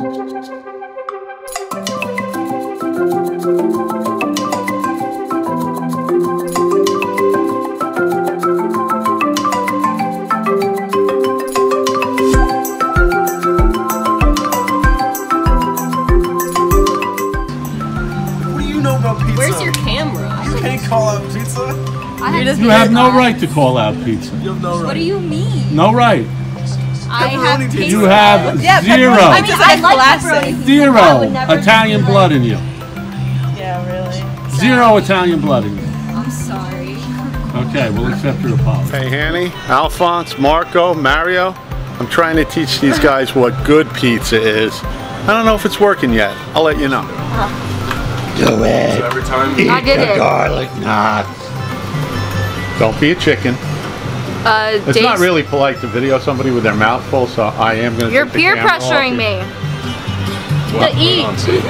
What do you know about pizza? Where's your camera? You can't call out pizza. You have no right to call out pizza. You have no right. What do you mean? No right. I have pizza. pizza. You have Yeah, zero, I mean, I like pepperoni pizza. I zero Italian blood in you. Yeah, really. Zero Italian blood in you. I'm sorry. Okay, we'll accept your apology. Hey, Hanny, Alphonse, Marco, Mario. I'm trying to teach these guys what good pizza is. I don't know if it's working yet. I'll let you know. Do it. So every time. I did the it. garlic knots. Don't be a chicken. Uh, It's not really polite to video somebody with their mouth full, so I am going to You're peer pressuring me What? to eat. Hold on, see.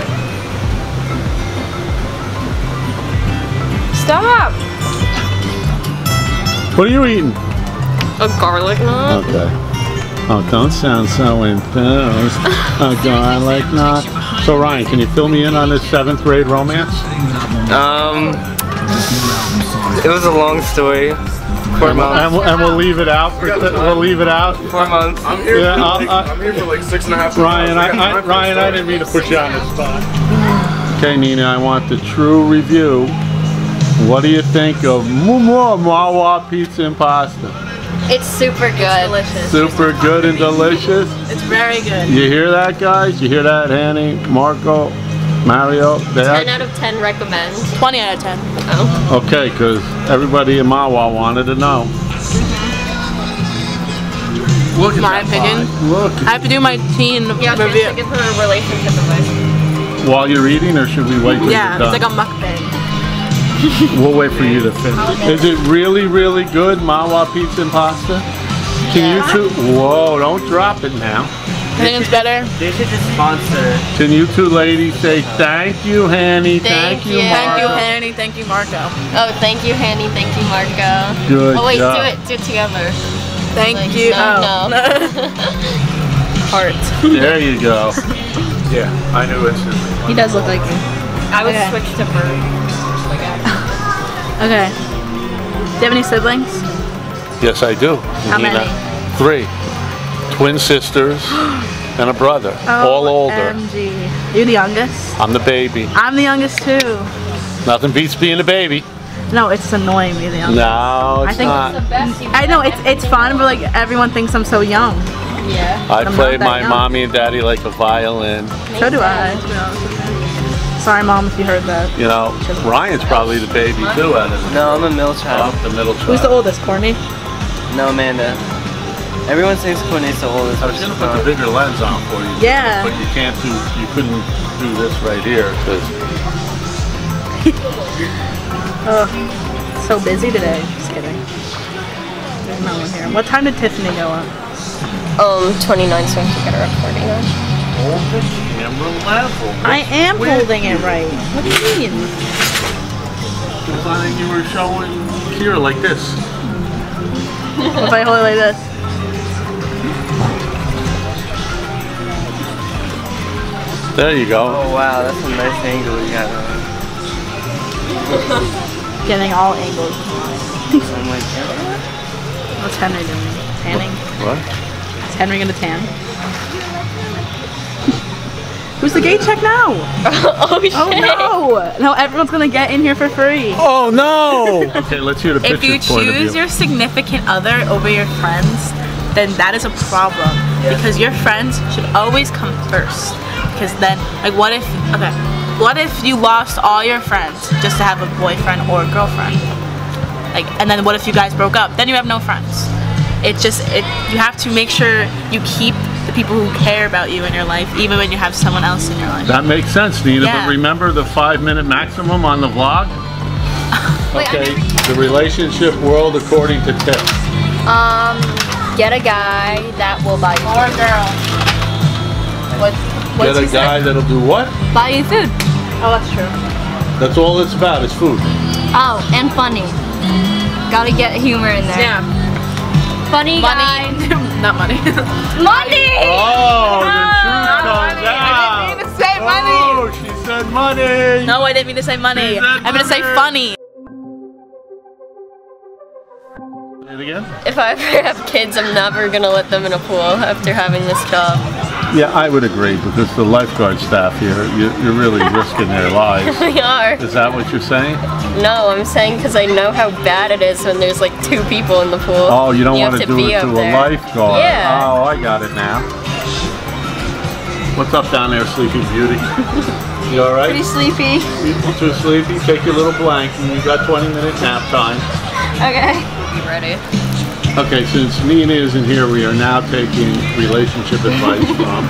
Stop. What are you eating? A garlic knot. Okay. Oh, don't sound so enthused. A garlic knot. So, Ryan, can you fill me in on this seventh grade romance? Um, it was a long story. Four And, months. we'll- and we'll leave it out. For, we'll leave it out. Four months. I'm here, Yeah, for like, I- I'm here for like six and a half Ryan, I, hours. I, time for Ryan, I didn't mean to put you on the spot. Okay, Nina, I want the true review. What do you think of Mumu Mahwah pizza and pasta? It's super good. Delicious. Super good and delicious. It's very good. You hear that, guys? You hear that, Hanny, Marco, Mario? They 10 have- out of 10 recommend. 20 out of 10. Oh. Okay, because everybody in Mahwah wanted to know. Look at My that opinion. vibe. Look, I have to do my teen Yeah, I was gonna review. say give her a relationship advice. while you're eating, or should we wait till Yeah, you're it's done? like a mukbang. We'll wait for you to finish. Is it really, really good, Mahwah pizza and pasta? Can you two? Whoa! Don't drop it now. I think it's better. They should just sponsor. Can you two ladies say thank you, Hanny? Thank you, you. Thank you, Marco. Hanny. Thank you, Marco. Oh, thank you, Hanny. Thank you, Marco. Good Oh, wait, job. do it. Do it together. Thank Like, you. no, oh. Heart. There you go. Yeah, I knew instantly. He does look like me. I would Okay. switch to bird. Okay. Do you have any siblings? Yes, I do. How Nina. many? Three. Twin sisters and a brother. Oh, all older. OMG. You're the youngest? I'm the baby. I'm the youngest too. Nothing beats being a baby. No, it's annoying me the youngest. No, it's I think not. the best I know it's it's fun, but like everyone thinks I'm so young. Yeah. I I'm play my young. mommy and daddy like a violin. So do I. to be honest with you. Sorry, mom, if you heard that. You know, Ryan's probably the baby too out of the, No, I'm a middle child. the middle child. Who's the oldest, Courtney? No, Amanda. Everyone thinks Courtney's the oldest. I was which gonna put the bigger lens on for you. Yeah. But you can't do, you couldn't do this right here because Oh, so busy today. Just kidding. There's no one here. What time did Tiffany go up? Um, 29, so I have to get her at 49. hold the camera level. I am holding it right. What do you mean? Because I think you were showing Kira like this. What if I hold it like this? There you go. Oh wow, that's a nice angle you got on. Getting all angles. I'm like, yeah. What's Henry doing? Tanning? What? Is Henry gonna tan? Who's the gate check now? Oh, oh, shit. Oh no! No, everyone's gonna get in here for free. Oh no! okay, let's hear the If you picture's point of choose view. your significant other over your friends, then that is a problem. Because your friends should always come first. Because then, like, what if, okay, what if you lost all your friends just to have a boyfriend or a girlfriend? Like, and then what if you guys broke up? Then you have no friends. It just, it, you have to make sure you keep the people who care about you in your life, even when you have someone else in your life. That makes sense, Nina. Yeah. But remember the five minute maximum on the vlog? Okay, never- the relationship world according to Tiff. Um, get a guy that will buy you Or a girl. What, Get a guy that'll do what? buy you food. Oh, that's true. That's all it's about, is food. Oh, and funny. Gotta get humor in there. Yeah. Funny guy. Money. Not money. Money. Oh, the truth oh, comes money. out. Oh, money. she said money. No, I didn't mean to say money. She said I meant to say funny. It again? If I ever have kids, I'm never gonna let them in a pool after having this job. Yeah, I would agree because the lifeguard staff here, you, you're really risking their lives. We are. Is that what you're saying? No, I'm saying because I know how bad it is when there's like two people in the pool. Oh, you don't have want to do be it to up a there. lifeguard. Yeah. Oh, I got it now. What's up down there, Sleeping Beauty? You all right? Pretty sleepy. You too sleepy? Take your little blanket. You got 20 minute nap time. Okay. You ready? Okay, since Nina isn't here, we are now taking relationship advice from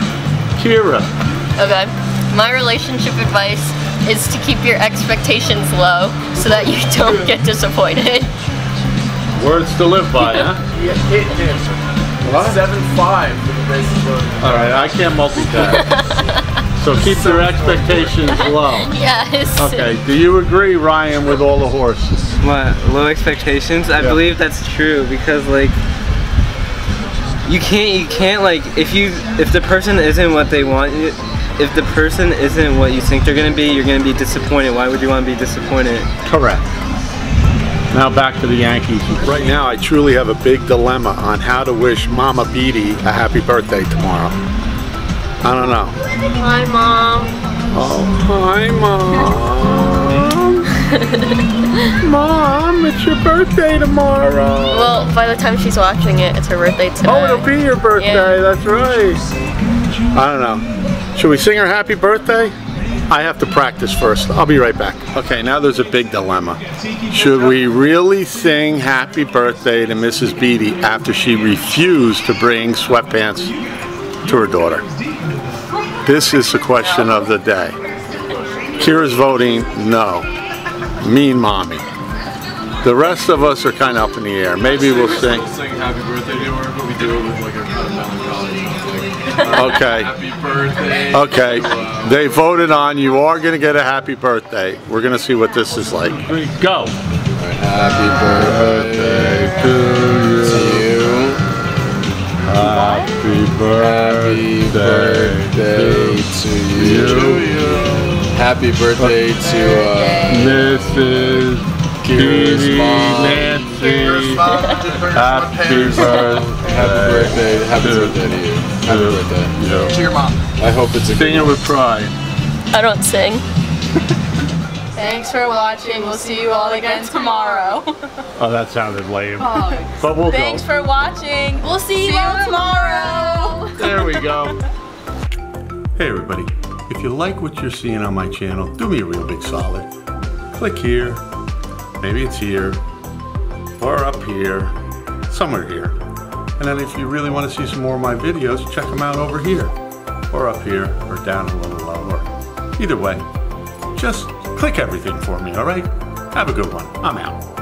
Kira. Okay. My relationship advice is to keep your expectations low so that you don't get disappointed. Words to live by, huh? You hit him. Seven five for the bases loaded. All right, I can't multitask. so keep your expectations low. Yes. Okay, do you agree, Ryan, with all the horses? What? Low expectations? I Yeah. believe that's true because like you can't you can't like if you if the person isn't what they want you if the person isn't what you think they're gonna be, you're gonna be disappointed. Why would you want to be disappointed? Correct. Now back to the Yankees. Right now, I truly have a big dilemma on how to wish Mama Beatty a happy birthday tomorrow. I don't know. Hi, mom. Oh, hi, Mom. Mom, it's your birthday tomorrow. Well, by the time she's watching it, it's her birthday today. Oh, it'll be your birthday. Yeah. That's right. I don't know. Should we sing her happy birthday? I have to practice first. I'll be right back. Okay, now there's a big dilemma. Should we really sing happy birthday to Mrs. Beatty after she refused to bring sweatpants to her daughter? This is the question of the day. Kira's voting no. Mean mommy. The rest of us are kind of up in the air. Maybe we'll sing. We'll sing happy birthday to her, but we do it with like a kind of melancholy. Okay. happy birthday. Okay, to, uh, they voted on you are going to get a happy birthday. We're going to see what this is like. Go. Happy birthday to to you. Happy Happy birthday to you. Happy birthday to uh, Mrs. Kira's mom. Nancy. Happy Happy birthday. Happy birthday. Happy birthday to you. Happy birthday. To your mom. I hope it's a Sing it with pride. I don't sing. Thanks for watching. We'll see you all again tomorrow. Oh, that sounded lame. Oh, but we'll Thanks go. for watching. We'll see you all tomorrow. There we go. Hey everybody, if you like what you're seeing on my channel, do me a real big solid. Click here, maybe it's here, or up here, somewhere here. And then if you really want to see some more of my videos, check them out over here, or up here, or down a little lower. Either way, just click everything for me, alright? Have a good one. I'm out.